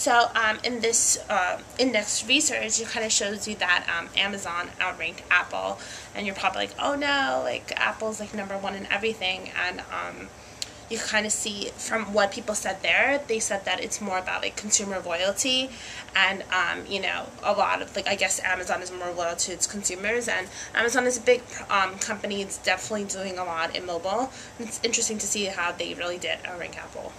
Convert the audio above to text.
So um, in this uh, index research, it kind of shows you that um, Amazon outranked Apple, and you're probably like, oh no, like Apple's like number one in everything, and um, you kind of see from what people said there, they said that it's more about like consumer loyalty, and um, you know a lot of like I guess Amazon is more loyal to its consumers, and Amazon is a big um, company. It's definitely doing a lot in mobile. It's interesting to see how they really did outrank Apple.